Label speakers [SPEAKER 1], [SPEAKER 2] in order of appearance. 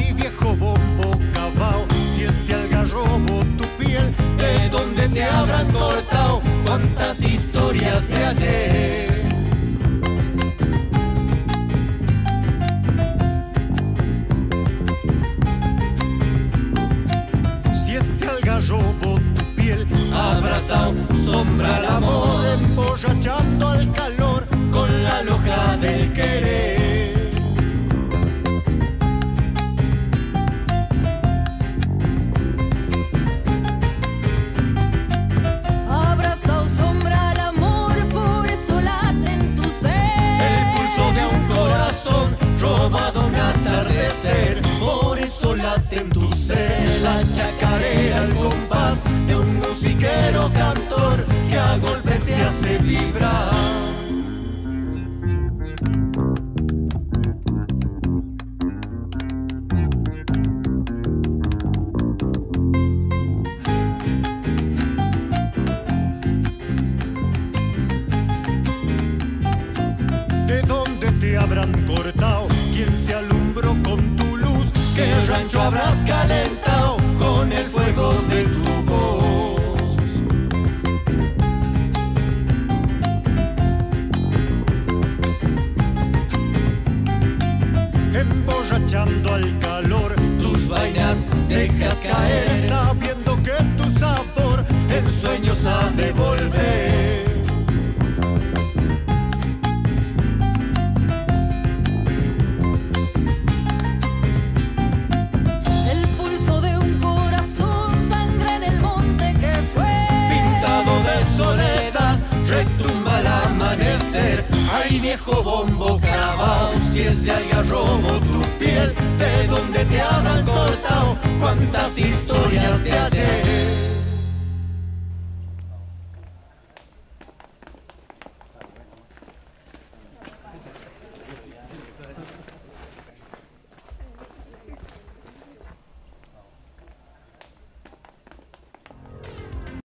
[SPEAKER 1] Ay viejo bombo cabao, si este algarrobo tu piel,
[SPEAKER 2] de donde te habrán cortado cuántas historias de ayer.
[SPEAKER 1] Si este algarrobo tu piel,
[SPEAKER 2] habrás dado sombra al amor,
[SPEAKER 3] late en tu ser
[SPEAKER 2] la chacarera al compás de un musiquero cantor que a golpes te hace vibrar.
[SPEAKER 1] ¿De dónde te habrán cortado? ¿Quién se alumbró
[SPEAKER 2] rancho habrás calentado con el fuego de tu voz?
[SPEAKER 1] Emborrachando al calor
[SPEAKER 2] Tus vainas dejas caer,
[SPEAKER 1] sabiendo que tu sabor
[SPEAKER 2] en sueños ha de volver. Ay viejo bombo clavado, si es de algarrobo tu piel, de donde te habrán cortado cuántas